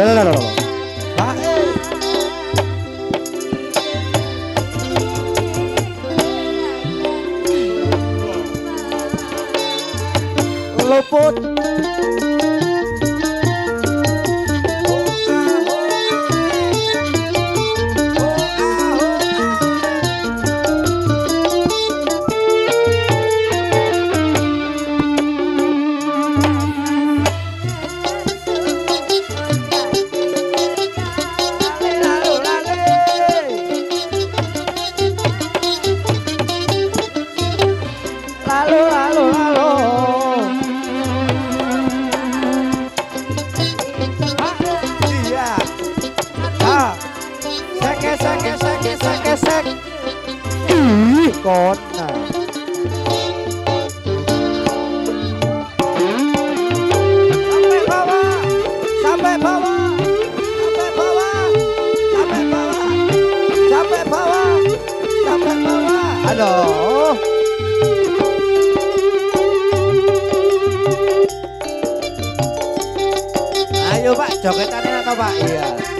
No, no, no, no, no. Lopot. Con à Sampai bawah. Sampai bawah. Sampai bawah. Sampai bawah. Sampai bawah. Sampai bawah. Aduh. Ayo Pak, jogetannya atau Pak? Iya.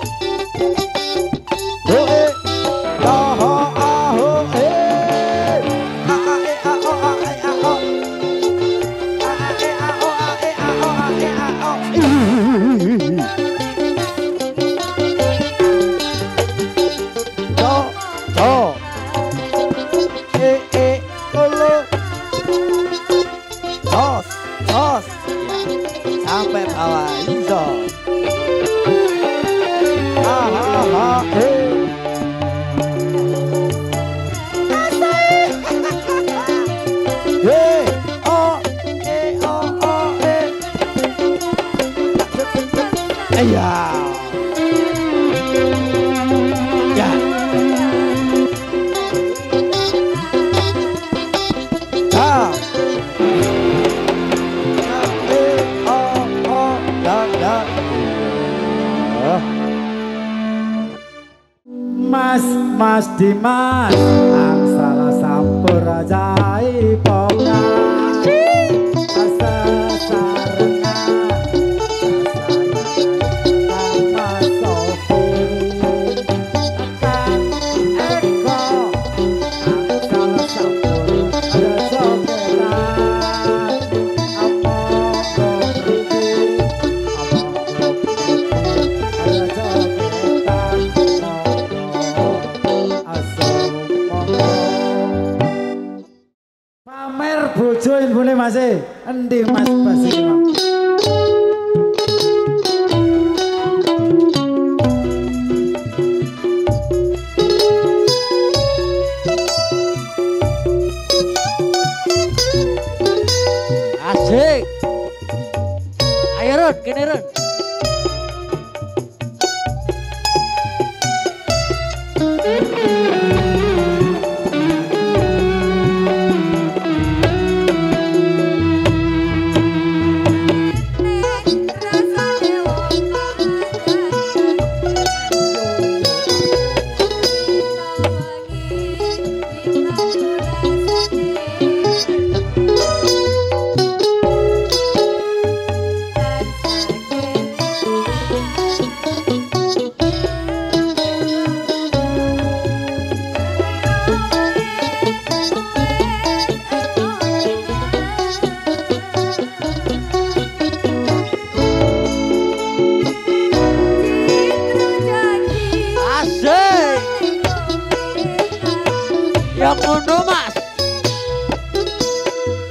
Sampai bawah Lizo. Ha ha ha. Hey. Yeah. Mas Mas Dimas. Angsal sampur ajaibonga bojo Mas. Endi Mas Bas no, más.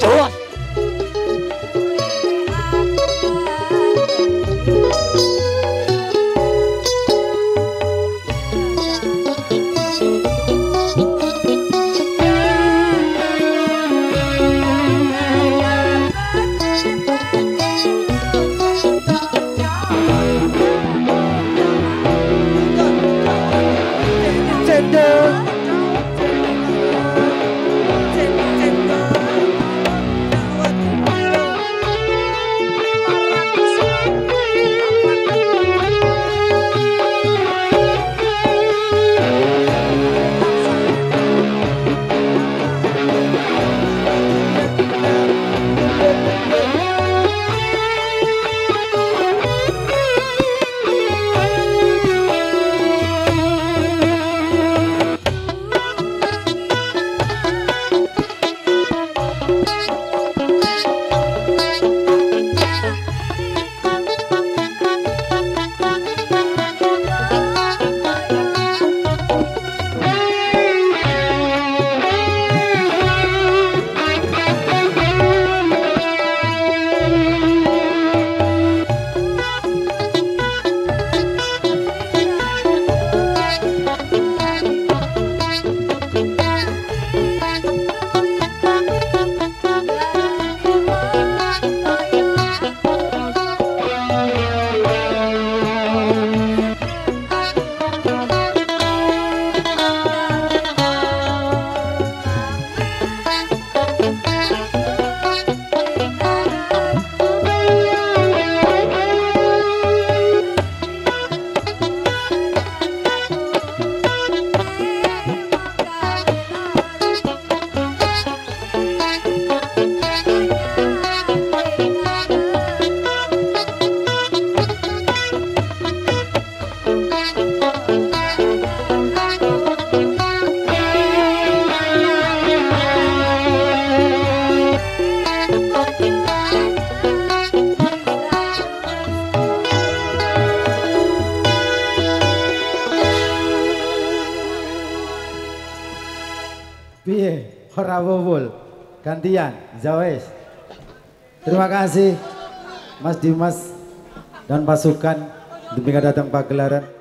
Dos. Tender. Wul. Gantian, Zawes. Terima kasih Mas Dimas dan pasukan demi datang pagelaran.